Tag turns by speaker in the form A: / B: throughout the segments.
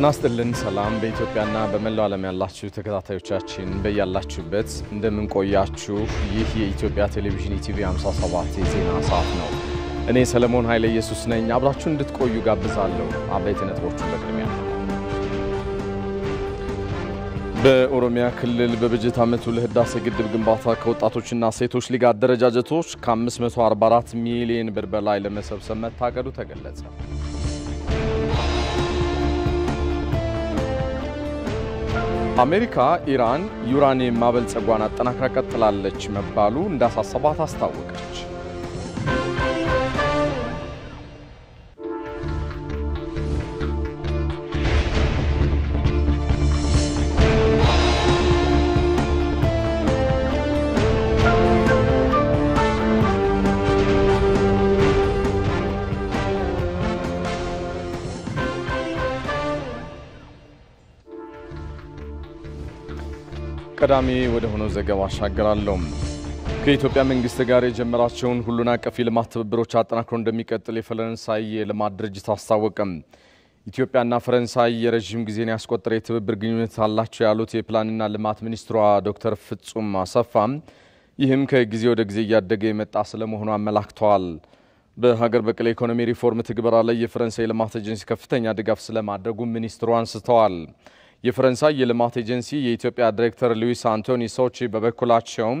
A: ጤና ይስጥልን። ሰላም በኢትዮጵያና በመላው ዓለም ያላችሁ ተከታታዮቻችን በያላችሁበት እንደምንቆያችሁ። ይህ የኢትዮጵያ ቴሌቪዥን ኢቲቪ 57 የዜና ሰዓት ነው። እኔ ሰለሞን ኃይለ ኢየሱስ ነኝ። አብራችሁ እንድትቆዩ ጋብዛለሁ። አበይት ነጥቦቹን በቅድሚያ በኦሮሚያ ክልል በበጀት ዓመቱ ለህዳሴ ግድብ ግንባታ ከወጣቶችና ሴቶች ሊግ አደረጃጀቶች ከ544 ሚሊዮን ብር በላይ ለመሰብሰብ መታቀዱ ተገለጸ። አሜሪካ ኢራን ዩራኒየም ማበልጸጓን አጠናክራ ቀጥላለች መባሉ እንዳሳሰባት አስታወቀች። ቀዳሚ ወደ ሆነው ዘገባ አሻገራለሁ። ከኢትዮጵያ መንግስት ጋር የጀመራቸውን ሁሉን አቀፍ የልማት ትብብሮች አጠናክሮ እንደሚቀጥል የፈረንሳይ የልማት ድርጅት አስታወቀም። ኢትዮጵያና ፈረንሳይ የረዥም ጊዜን ያስቆጠረ የትብብር ግንኙነት አላቸው ያሉት የፕላንና ልማት ሚኒስትሯ ዶክተር ፍጹም አሰፋም ይህም ከጊዜ ወደ ጊዜ እያደገ የመጣ ስለመሆኑ አመላክተዋል። በሀገር በቀል ኢኮኖሚ ሪፎርም ትግበራ ላይ የፈረንሳይ የልማት ኤጀንሲ ከፍተኛ ድጋፍ ስለማድረጉ ሚኒስትሩ አንስተዋል። የፈረንሳይ የልማት ኤጀንሲ የኢትዮጵያ ዲሬክተር ሉዊስ አንቶኒ ሶቺ በበኩላቸውም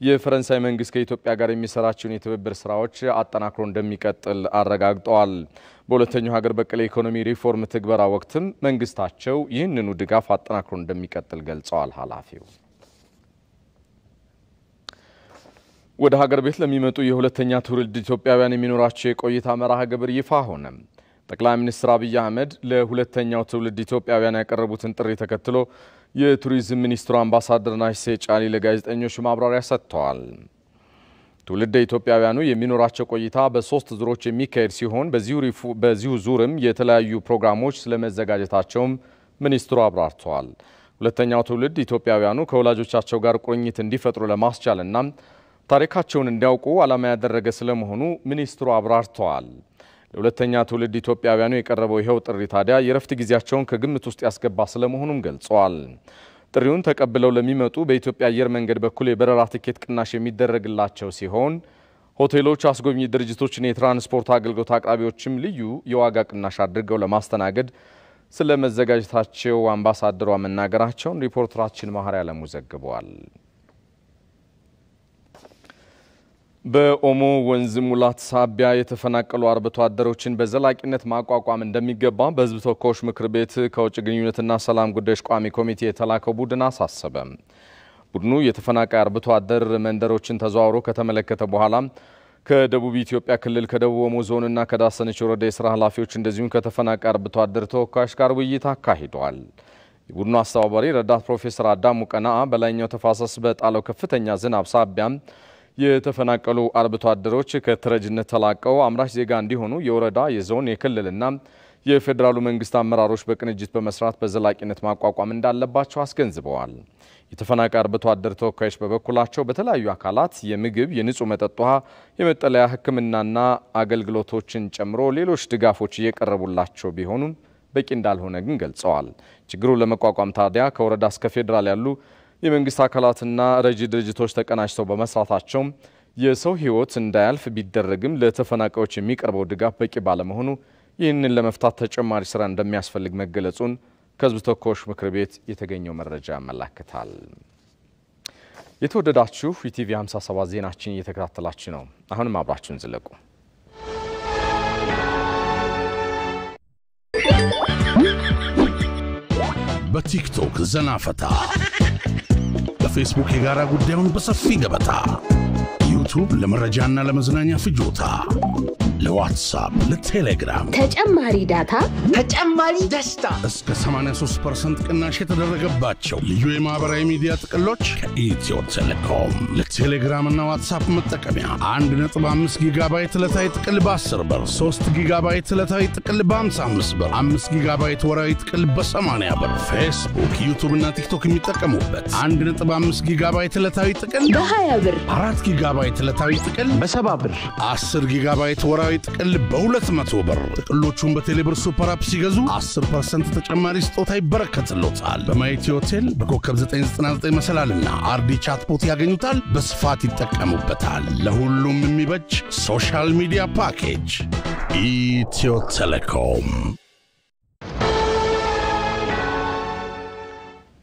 A: የፈረንሳይ መንግስት ከኢትዮጵያ ጋር የሚሰራቸውን የትብብር ስራዎች አጠናክሮ እንደሚቀጥል አረጋግጠዋል። በሁለተኛው ሀገር በቀል ኢኮኖሚ ሪፎርም ትግበራ ወቅትም መንግስታቸው ይህንኑ ድጋፍ አጠናክሮ እንደሚቀጥል ገልጸዋል። ኃላፊው ወደ ሀገር ቤት ለሚመጡ የሁለተኛ ትውልድ ኢትዮጵያውያን የሚኖራቸው የቆይታ መርሃ ግብር ይፋ ሆነ። ጠቅላይ ሚኒስትር አብይ አህመድ ለሁለተኛው ትውልድ ኢትዮጵያውያን ያቀረቡትን ጥሪ ተከትሎ የቱሪዝም ሚኒስትሩ አምባሳደር ናሲሴ ጫሊ ለጋዜጠኞች ማብራሪያ ሰጥተዋል። ትውልደ ኢትዮጵያውያኑ የሚኖራቸው ቆይታ በሶስት ዙሮች የሚካሄድ ሲሆን በዚሁ ዙርም የተለያዩ ፕሮግራሞች ስለመዘጋጀታቸውም ሚኒስትሩ አብራርተዋል። ሁለተኛው ትውልድ ኢትዮጵያውያኑ ከወላጆቻቸው ጋር ቁርኝት እንዲፈጥሩ ለማስቻልና ታሪካቸውን እንዲያውቁ ዓላማ ያደረገ ስለመሆኑ ሚኒስትሩ አብራርተዋል። ለሁለተኛ ትውልድ ኢትዮጵያውያኑ የቀረበው ይኸው ጥሪ ታዲያ የእረፍት ጊዜያቸውን ከግምት ውስጥ ያስገባ ስለመሆኑም ገልጸዋል። ጥሪውን ተቀብለው ለሚመጡ በኢትዮጵያ አየር መንገድ በኩል የበረራ ትኬት ቅናሽ የሚደረግላቸው ሲሆን ሆቴሎች፣ አስጎብኚ ድርጅቶችና የትራንስፖርት አገልግሎት አቅራቢዎችም ልዩ የዋጋ ቅናሽ አድርገው ለማስተናገድ ስለ መዘጋጀታቸው አምባሳደሯ መናገራቸውን ሪፖርተራችን ማህሪ አለሙ ዘግበዋል። በኦሞ ወንዝ ሙላት ሳቢያ የተፈናቀሉ አርብቶ አደሮችን በዘላቂነት ማቋቋም እንደሚገባ በሕዝብ ተወካዮች ምክር ቤት ከውጭ ግንኙነትና ሰላም ጉዳዮች ቋሚ ኮሚቴ የተላከው ቡድን አሳሰበ። ቡድኑ የተፈናቃይ አርብቶ አደር መንደሮችን ተዘዋውሮ ከተመለከተ በኋላ ከደቡብ ኢትዮጵያ ክልል ከደቡብ ኦሞ ዞንና ከዳሰነች ወረዳ የስራ ኃላፊዎች እንደዚሁም ከተፈናቃይ አርብቶ አደር ተወካዮች ጋር ውይይት አካሂደዋል። የቡድኑ አስተባባሪ ረዳት ፕሮፌሰር አዳሙ ቀናአ በላይኛው ተፋሰስ በጣለው ከፍተኛ ዝናብ ሳቢያም የተፈናቀሉ አርብቶ አደሮች ከተረጅነት ተላቀው አምራች ዜጋ እንዲሆኑ የወረዳ የዞን የክልልና የፌዴራሉ መንግስት አመራሮች በቅንጅት በመስራት በዘላቂነት ማቋቋም እንዳለባቸው አስገንዝበዋል። የተፈናቃይ አርብቶ አደር ተወካዮች በበኩላቸው በተለያዩ አካላት የምግብ፣ የንጹህ መጠጥ ውሃ፣ የመጠለያ ሕክምናና አገልግሎቶችን ጨምሮ ሌሎች ድጋፎች እየቀረቡላቸው ቢሆኑም በቂ እንዳልሆነ ግን ገልጸዋል። ችግሩን ለመቋቋም ታዲያ ከወረዳ እስከ ፌዴራል ያሉ የመንግስት አካላትና ረጂ ድርጅቶች ተቀናጅተው በመስራታቸው የሰው ህይወት እንዳያልፍ ቢደረግም ለተፈናቃዮች የሚቀርበው ድጋፍ በቂ ባለመሆኑ ይህንን ለመፍታት ተጨማሪ ስራ እንደሚያስፈልግ መገለጹን ከህዝብ ተወካዮች ምክር ቤት የተገኘው መረጃ ያመላክታል። የተወደዳችሁ ኢቲቪ 57 ዜናችን እየተከታተላችሁ ነው። አሁንም አብራችሁን ዝለቁ።
B: በቲክቶክ ዘና ፈታ በፌስቡክ የጋራ ጉዳዩን በሰፊ ገበታ፣ ዩቱብ ለመረጃና ለመዝናኛ ፍጆታ፣ ለዋትሳፕ፣ ለቴሌግራም
C: ተጨማሪ ዳታ፣
D: ተጨማሪ ደስታ
B: እስከ 83% ቅናሽ የተደረገባቸው ልዩ የማህበራዊ ሚዲያ ጥቅሎች ከኢትዮ ቴሌኮም። ለቴሌግራምና ዋትሳፕ መጠቀሚያ 1.5 ጊጋባይት ዕለታዊ ጥቅል በ10 ብር፣ 3 ጊጋባይት ዕለታዊ ጥቅል በ55 ብር፣ 5 ጊጋባይት ወራዊ ጥቅል በ80 ብር፣ ፌስቡክ፣ ዩቱብ እና ቲክቶክ የሚጠቀሙበት 1.5 ጊጋባይት ዕለታዊ ጥቅል
C: በ20 ብር፣
B: 4 ጊጋባይት ዕለታዊ ጥቅል
D: በሰባ ብር።
B: 10 ጊጋባይት ወራዊ ዓመታዊ ጥቅል በ200 ብር። ጥቅሎቹን በቴሌብር SuperApp ሲገዙ 10% ተጨማሪ ስጦታ ይበረከትሎታል። በ My Ethiotel በኮከብ 999 መሰላልና አርዲ chatbot ያገኙታል። በስፋት ይጠቀሙበታል። ለሁሉም የሚበጅ social media package ኢትዮ ቴሌኮም።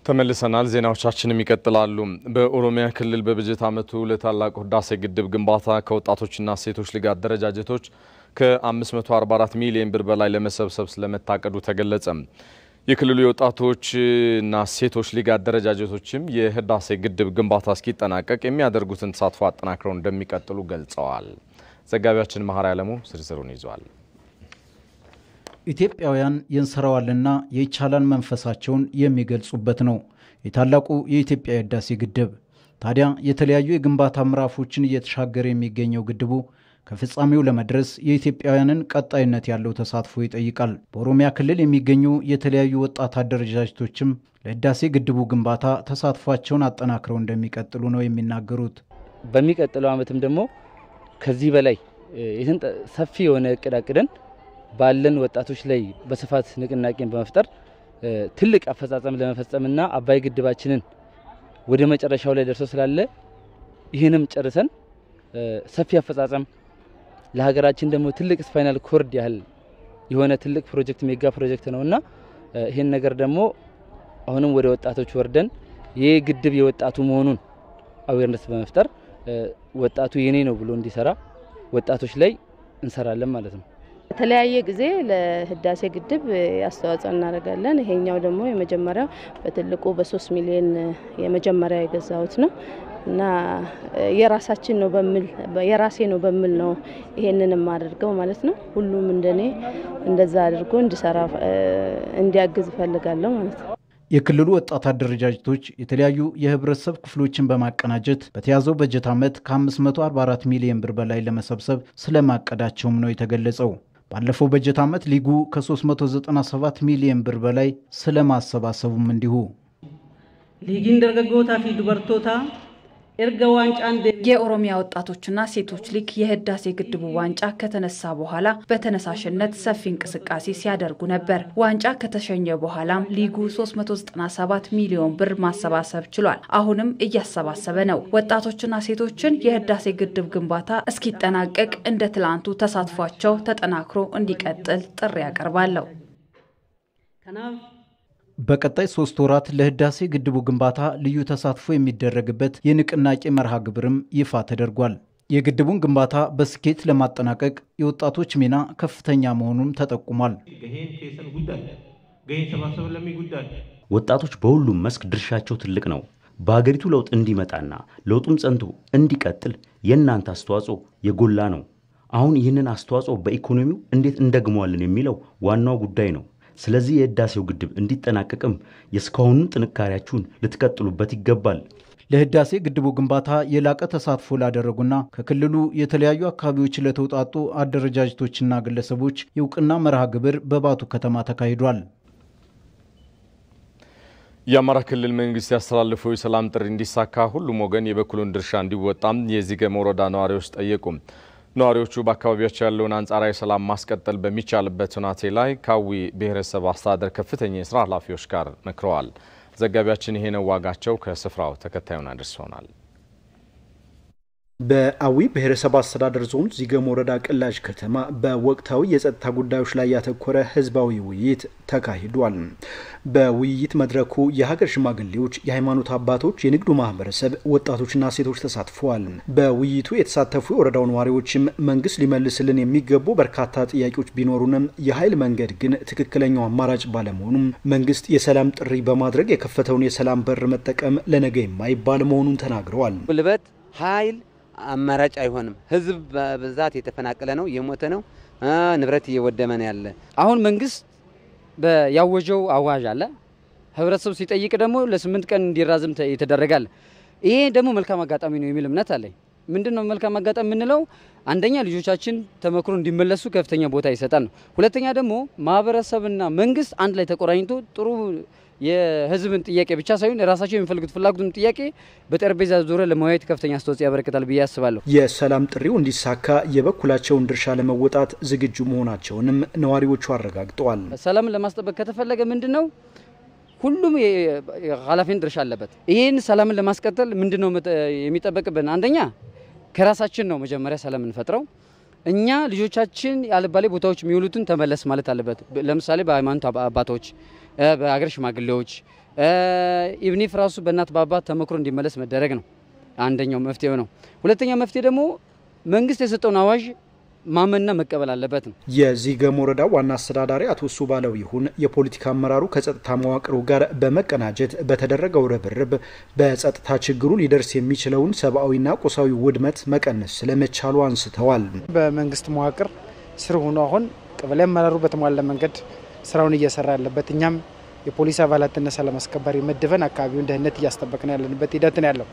A: ተመልሰናል። ዜናዎቻችንም ይቀጥላሉ። በኦሮሚያ ክልል በበጀት ዓመቱ ለታላቁ ህዳሴ ግድብ ግንባታ ከወጣቶችና ሴቶች ሊግ አደረጃጀቶች ከ544 ሚሊዮን ብር በላይ ለመሰብሰብ ስለመታቀዱ ተገለጸ። የክልሉ የወጣቶችና ሴቶች ሊግ አደረጃጀቶችም የህዳሴ ግድብ ግንባታ እስኪጠናቀቅ የሚያደርጉትን ተሳትፎ አጠናክረው እንደሚቀጥሉ ገልጸዋል። ዘጋቢያችን መሀሪ አለሙ ዝርዝሩን ይዟል።
C: ኢትዮጵያውያን የእንሰራዋልና የይቻላል መንፈሳቸውን የሚገልጹበት ነው የታላቁ የኢትዮጵያ የህዳሴ ግድብ። ታዲያ የተለያዩ የግንባታ ምዕራፎችን እየተሻገረ የሚገኘው ግድቡ ከፍጻሜው ለመድረስ የኢትዮጵያውያንን ቀጣይነት ያለው ተሳትፎ ይጠይቃል። በኦሮሚያ ክልል የሚገኙ የተለያዩ ወጣት አደረጃጀቶችም ለህዳሴ ግድቡ ግንባታ ተሳትፏቸውን አጠናክረው እንደሚቀጥሉ ነው የሚናገሩት።
E: በሚቀጥለው ዓመትም ደግሞ ከዚህ በላይ ሰፊ የሆነ እቅድ አቅደን ባለን ወጣቶች ላይ በስፋት ንቅናቄን በመፍጠር ትልቅ አፈጻጸም ለመፈጸምና አባይ ግድባችንን ወደ መጨረሻው ላይ ደርሶ ስላለ ይህንም ጨርሰን ሰፊ አፈጻጸም ለሀገራችን ደግሞ ትልቅ spinal cord ያህል የሆነ ትልቅ ፕሮጀክት mega project ነውና ይህን ነገር ደግሞ አሁንም ወደ ወጣቶች ወርደን ይህ ግድብ የወጣቱ መሆኑን አዌርነስ በመፍጠር ወጣቱ የኔ ነው ብሎ እንዲሰራ ወጣቶች ላይ እንሰራለን ማለት ነው።
F: በተለያየ ጊዜ ለህዳሴ ግድብ አስተዋጽኦ እናደርጋለን። ይሄኛው ደግሞ የመጀመሪያው በትልቁ በሶስት ሚሊዮን የመጀመሪያ የገዛሁት ነው እና የራሳችን ነው በሚል የራሴ ነው በሚል ነው ይሄንን የማደርገው ማለት ነው። ሁሉም እንደኔ እንደዛ አድርጎ እንዲሰራ እንዲያግዝ እፈልጋለሁ ማለት ነው።
C: የክልሉ ወጣት አደረጃጀቶች የተለያዩ የህብረተሰብ ክፍሎችን በማቀናጀት በተያዘው በጀት ዓመት ከ544 ሚሊዮን ብር በላይ ለመሰብሰብ ስለማቀዳቸውም ነው የተገለጸው። ባለፈው በጀት ዓመት ሊጉ ከ397 ሚሊዮን ብር በላይ ስለማሰባሰቡም እንዲሁ።
G: ሊጊን ደርገጎታ ፊ ዱበርቶታ
H: የኦሮሚያ ወጣቶችና ሴቶች ሊግ የህዳሴ ግድቡ ዋንጫ ከተነሳ በኋላ በተነሳሽነት ሰፊ እንቅስቃሴ ሲያደርጉ ነበር። ዋንጫ ከተሸኘ በኋላም ሊጉ 397 ሚሊዮን ብር ማሰባሰብ ችሏል። አሁንም እያሰባሰበ ነው። ወጣቶችና ሴቶችን የህዳሴ ግድብ ግንባታ እስኪጠናቀቅ እንደ ትላንቱ ተሳትፏቸው ተጠናክሮ እንዲቀጥል ጥሪ ያቀርባለሁ።
C: በቀጣይ ሶስት ወራት ለህዳሴ ግድቡ ግንባታ ልዩ ተሳትፎ የሚደረግበት የንቅናቄ መርሃ ግብርም ይፋ ተደርጓል። የግድቡን ግንባታ በስኬት ለማጠናቀቅ የወጣቶች ሚና ከፍተኛ መሆኑም ተጠቁሟል።
I: ወጣቶች በሁሉም መስክ ድርሻቸው ትልቅ ነው። በሀገሪቱ ለውጥ እንዲመጣና ለውጡም ጸንቶ እንዲቀጥል የእናንተ አስተዋጽኦ የጎላ ነው። አሁን ይህንን አስተዋጽኦ በኢኮኖሚው እንዴት እንደግመዋለን የሚለው ዋናው ጉዳይ ነው። ስለዚህ የህዳሴው ግድብ እንዲጠናቀቅም የእስካሁኑን ጥንካሬያችሁን ልትቀጥሉበት ይገባል።
C: ለህዳሴ ግድቡ ግንባታ የላቀ ተሳትፎ ላደረጉና ከክልሉ የተለያዩ አካባቢዎች ለተውጣጡ አደረጃጀቶችና ግለሰቦች የእውቅና መርሃ ግብር በባቱ ከተማ ተካሂዷል።
A: የአማራ ክልል መንግስት ያስተላለፈው የሰላም ጥሪ እንዲሳካ ሁሉም ወገን የበኩሉን ድርሻ እንዲወጣም የዚገም ወረዳ ነዋሪዎች ጠየቁ። ነዋሪዎቹ በአካባቢያቸው ያለውን አንጻራዊ ሰላም ማስቀጠል በሚቻልበት ሁናቴ ላይ ከአዊ ብሔረሰብ አስተዳደር ከፍተኛ የስራ ኃላፊዎች ጋር መክረዋል። ዘጋቢያችን ይሄነው ዋጋቸው ከስፍራው ተከታዩን አድርሶናል።
J: በአዊ ብሔረሰብ አስተዳደር ዞን ዚገም ወረዳ ቅላጅ ከተማ በወቅታዊ የጸጥታ ጉዳዮች ላይ ያተኮረ ህዝባዊ ውይይት ተካሂዷል። በውይይት መድረኩ የሀገር ሽማግሌዎች፣ የሃይማኖት አባቶች፣ የንግዱ ማህበረሰብ፣ ወጣቶችና ሴቶች ተሳትፈዋል። በውይይቱ የተሳተፉ የወረዳው ነዋሪዎችም መንግስት ሊመልስልን የሚገቡ በርካታ ጥያቄዎች ቢኖሩንም የኃይል መንገድ ግን ትክክለኛው አማራጭ ባለመሆኑም መንግስት የሰላም ጥሪ በማድረግ የከፈተውን የሰላም በር መጠቀም ለነገ የማይባል መሆኑን ተናግረዋል።
K: ጉልበት ኃይል አማራጭ አይሆንም። ህዝብ በብዛት የተፈናቀለ ነው፣ የሞተ ነው፣ ንብረት እየወደመ ነው ያለ።
L: አሁን መንግስት ያወጀው አዋጅ አለ። ህብረተሰቡ ሲጠይቅ ደግሞ ለስምንት ቀን እንዲራዝም የተደረጋል። ይሄ ደግሞ መልካም አጋጣሚ ነው የሚል እምነት አለኝ። ምንድን ነው መልካም አጋጣሚ የምንለው? አንደኛ ልጆቻችን ተመክሮ እንዲመለሱ ከፍተኛ ቦታ ይሰጣል ነው። ሁለተኛ ደግሞ ማህበረሰብና መንግስት አንድ ላይ ተቆራኝቶ ጥሩ የህዝብን ጥያቄ ብቻ ሳይሆን የራሳቸው የሚፈልጉት ፍላጎትን ጥያቄ በጠረጴዛ ዙሪያ ለመወያየት ከፍተኛ አስተዋጽኦ ያበረክታል ብዬ አስባለሁ።
J: የሰላም ጥሪው እንዲሳካ የበኩላቸውን ድርሻ ለመወጣት ዝግጁ መሆናቸውንም ነዋሪዎቹ አረጋግጠዋል።
L: ሰላምን ለማስጠበቅ ከተፈለገ ምንድን ነው ሁሉም ኃላፊነት ድርሻ አለበት። ይህን ሰላምን ለማስቀጠል ምንድን ነው የሚጠበቅብን? አንደኛ ከራሳችን ነው መጀመሪያ ሰላም እንፈጥረው። እኛ ልጆቻችን ያልባሌ ቦታዎች የሚውሉትን ተመለስ ማለት አለበት። ለምሳሌ በሃይማኖት አባቶች፣ በሀገር ሽማግሌዎች ኢብኒፍ ራሱ በእናት በአባት ተመክሮ እንዲመለስ መደረግ ነው አንደኛው መፍትሄው ነው። ሁለተኛው መፍትሄ ደግሞ መንግስት የሰጠውን አዋጅ ማመንና መቀበል አለበት ነው።
J: የዚገም ወረዳ ዋና አስተዳዳሪ አቶ እሱ ባለው ይሁን የፖለቲካ አመራሩ ከጸጥታ መዋቅሩ ጋር በመቀናጀት በተደረገው ርብርብ በጸጥታ ችግሩ ሊደርስ የሚችለውን ሰብአዊና ቁሳዊ ውድመት መቀነስ ስለመቻሉ አንስተዋል።
M: በመንግስት መዋቅር ስር ሆኖ አሁን ቀበሌ አመራሩ በተሟላ መንገድ ስራውን እየሰራ ያለበት እኛም የፖሊስ አባላትን ሰላም አስከባሪ መድበን አካባቢውን ደህንነት እያስጠበቅን ያለንበት ሂደት ነው ያለው።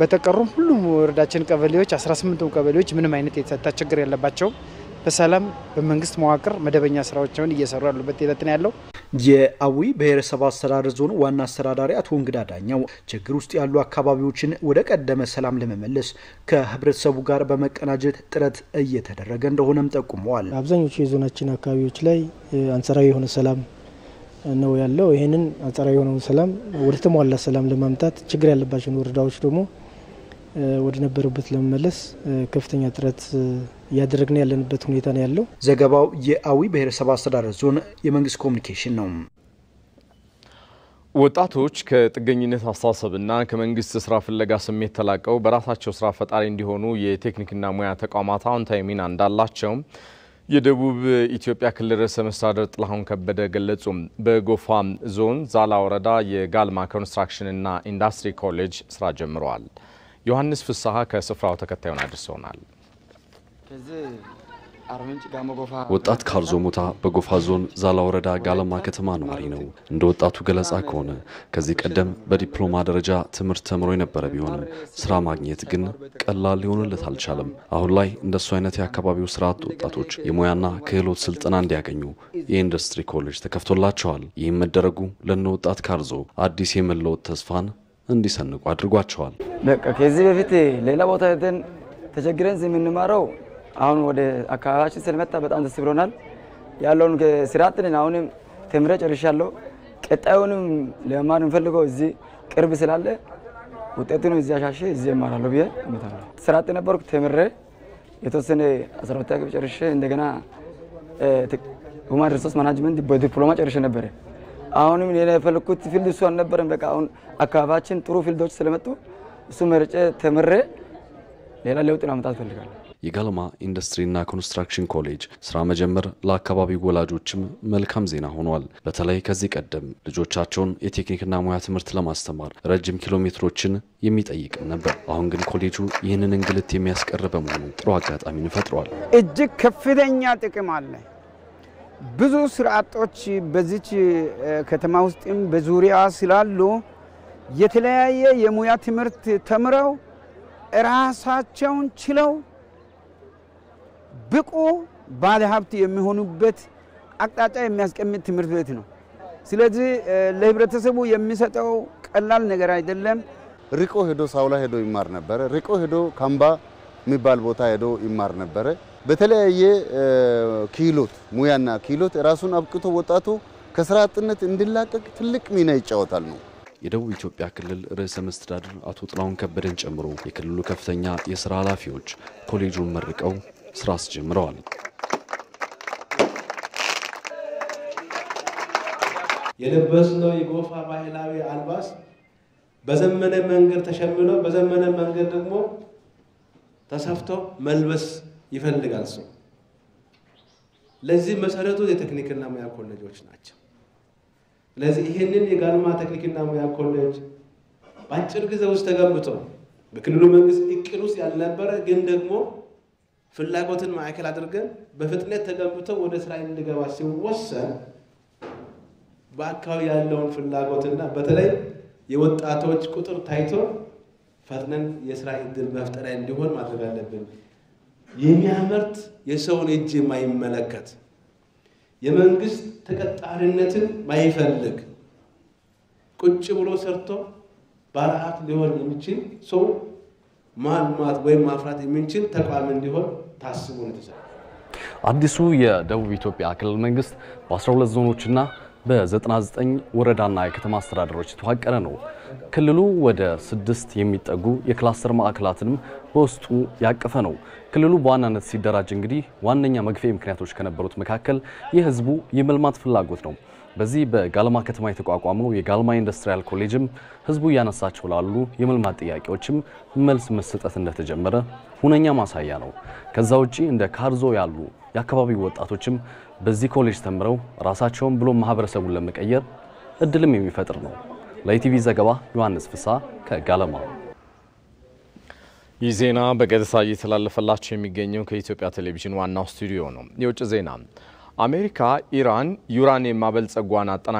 M: በተቀሩም ሁሉም ወረዳችን ቀበሌዎች 18ቱ ቀበሌዎች ምንም አይነት የጸጥታ ችግር የለባቸውም። በሰላም በመንግስት መዋቅር መደበኛ ስራዎችን እየሰሩ ያሉበት ሂደት ነው ያለው።
J: የአዊ ብሔረሰብ አስተዳደር ዞን ዋና አስተዳዳሪ አቶ እንግዳ ዳኛው ችግር ውስጥ ያሉ አካባቢዎችን ወደ ቀደመ ሰላም ለመመለስ ከህብረተሰቡ ጋር በመቀናጀት ጥረት እየተደረገ እንደሆነም ጠቁመዋል።
N: አብዛኞቹ የዞናችን አካባቢዎች ላይ አንጻራዊ የሆነ ሰላም ነው ያለው። ይህንን አንጻራዊ የሆነውን ሰላም ወደ ተሟላ ሰላም ለማምጣት ችግር ያለባቸውን ወረዳዎች ደግሞ ወደ ነበሩበት ለመመለስ ከፍተኛ ጥረት እያደረግን ያለንበት ሁኔታ ነው ያለው።
J: ዘገባው የአዊ ብሔረሰብ አስተዳደር ዞን የመንግስት ኮሚኒኬሽን ነው።
A: ወጣቶች ከጥገኝነት አስተሳሰብና ከመንግስት ስራ ፍለጋ ስሜት ተላቀው በራሳቸው ስራ ፈጣሪ እንዲሆኑ የቴክኒክና ሙያ ተቋማት አዎንታዊ ሚና እንዳላቸው የደቡብ ኢትዮጵያ ክልል ርዕሰ መስተዳድር ጥላሁን ከበደ ገለጹ። በጎፋ ዞን ዛላ ወረዳ የጋልማ ኮንስትራክሽንና ኢንዱስትሪ ኮሌጅ ስራ ጀምረዋል። ዮሐንስ ፍስሐ ከስፍራው ተከታዩን አድርሰውናል።
O: ወጣት ካርዞ ሙታ በጎፋ ዞን ዛላ ወረዳ ጋለማ ከተማ ነዋሪ ነው። እንደ ወጣቱ ገለጻ ከሆነ ከዚህ ቀደም በዲፕሎማ ደረጃ ትምህርት ተምሮ የነበረ ቢሆንም ስራ ማግኘት ግን ቀላል ሊሆንለት አልቻለም። አሁን ላይ እንደሱ አይነት የአካባቢው አጥ ወጣቶች የሙያና ክህሎት ስልጠና እንዲያገኙ የኢንዱስትሪ ኮሌጅ ተከፍቶላቸዋል። ይህም መደረጉ ለነ ወጣት ካርዞ አዲስ የመለወጥ ተስፋን እንዲሰንቁ አድርጓቸዋል።
P: በቃ ከዚህ በፊት ሌላ ቦታ ሄደን ተቸግረን የምንማረው አሁን ወደ አካባቢያችን ስለመጣ በጣም ደስ ብሎናል። ያለውን አጥነን አሁንም ተምሬ ጨርሻለሁ። ቀጣዩንም ለመማር የምፈልገው እዚህ ቅርብ ስላለ ውጤቱን እዚህ አሻሽዬ እዚህ እማራለሁ ብዬ ስራ አጥ ነበርኩ። ተምሬ የተወሰነ አስራ ሁለተኛ ክፍል ጨርሼ እንደገና human resource management በዲፕሎማ ጨርሼ ነበረ። አሁንም የፈለግኩት field እሱ አልነበረም። በቃ አሁን አካባቢያችን ጥሩ field ኦች ስለመጡ እሱ መርጬ ተምሬ ሌላ ለውጥ ማምጣት እፈልጋለሁ።
O: የጋልማ ኢንዱስትሪና ኮንስትራክሽን ኮሌጅ ስራ መጀመር ለአካባቢው ወላጆችም መልካም ዜና ሆኗል። በተለይ ከዚህ ቀደም ልጆቻቸውን የቴክኒክና ሙያ ትምህርት ለማስተማር ረጅም ኪሎ ሜትሮችን የሚጠይቅም ነበር። አሁን ግን ኮሌጁ ይህንን እንግልት የሚያስቀር በመሆኑ ጥሩ አጋጣሚን ፈጥሯል።
Q: እጅግ ከፍተኛ ጥቅም አለ። ብዙ አጦች በዚች ከተማ ውስጥም በዙሪያ ስላሉ የተለያየ የሙያ ትምህርት ተምረው ራሳቸውን ችለው ብቁ ባለሀብት የሚሆኑበት አቅጣጫ የሚያስቀምጥ ትምህርት ቤት ነው። ስለዚህ ለህብረተሰቡ የሚሰጠው ቀላል ነገር አይደለም።
I: ርቆ ሄዶ ሳውላ ሄዶ ይማር ነበረ። ርቆ ሄዶ ካምባ የሚባል ቦታ ሄዶ ይማር ነበረ። በተለያየ ክህሎት ሙያና ክህሎት ራሱን አብቅቶ ወጣቱ ከስራ አጥነት እንዲላቀቅ ትልቅ ሚና ይጫወታል ነው።
O: የደቡብ ኢትዮጵያ ክልል ርዕሰ መስተዳድር አቶ ጥላሁን ከበደን ጨምሮ የክልሉ ከፍተኛ የስራ ኃላፊዎች ኮሌጁን መርቀው ስራ አስጀምረዋል።
R: የለበስነው የጎፋ ባህላዊ አልባስ በዘመነ መንገድ ተሸምኖ በዘመነ መንገድ ደግሞ ተሰፍቶ መልበስ ይፈልጋል ሰው። ለዚህ መሰረቱ የቴክኒክና ሙያ ኮሌጆች ናቸው። ስለዚህ ይህንን የጋልማ ቴክኒክና ሙያ ኮሌጅ በአጭር ጊዜ ውስጥ ተገንብቶ በክልሉ መንግስት እቅድ ውስጥ ያልነበረ ግን ደግሞ ፍላጎትን ማዕከል አድርገን በፍጥነት ተገንብቶ ወደ ስራ እንዲገባ ሲወሰን በአካባቢ ያለውን ፍላጎትና በተለይ የወጣቶች ቁጥር ታይቶ ፈጥነን የስራ እድል መፍጠሪያ እንዲሆን ማድረግ አለብን። የሚያመርት የሰውን እጅ የማይመለከት የመንግስት ተቀጣሪነትን ማይፈልግ ቁጭ ብሎ ሰርቶ ባለሀብት ሊሆን የሚችል ሰው ማልማት ወይም ማፍራት የምንችል ተቋም እንዲሆን ታስቦ ነው የተሰራ።
S: አዲሱ የደቡብ ኢትዮጵያ ክልል መንግስት በ12 ዞኖችና በ99 ወረዳና የከተማ አስተዳደሮች የተዋቀረ ነው። ክልሉ ወደ ስድስት የሚጠጉ የክላስተር ማዕከላትንም በውስጡ ያቀፈ ነው። ክልሉ በዋናነት ሲደራጅ እንግዲህ ዋነኛ መግፊያ ምክንያቶች ከነበሩት መካከል የህዝቡ የመልማት ፍላጎት ነው። በዚህ በጋልማ ከተማ የተቋቋመው የጋልማ ኢንዱስትሪያል ኮሌጅም ህዝቡ እያነሳቸው ላሉ የመልማት ጥያቄዎችም መልስ መሰጠት እንደተጀመረ ሁነኛ ማሳያ ነው። ከዛ ውጪ እንደ ካርዞ ያሉ የአካባቢው ወጣቶችም በዚህ ኮሌጅ ተምረው ራሳቸውን ብሎ ማህበረሰቡን ለመቀየር እድልም የሚፈጥር ነው። ለኢቲቪ ዘገባ ዮሐንስ ፍስሐ ከጋለማ።
A: ይህ ዜና በቀጥታ እየተላለፈላቸው የሚገኘው ከኢትዮጵያ ቴሌቪዥን ዋናው ስቱዲዮ ነው። የውጭ ዜና አሜሪካ ኢራን ዩራኒየም ማበልጸጓን አጠና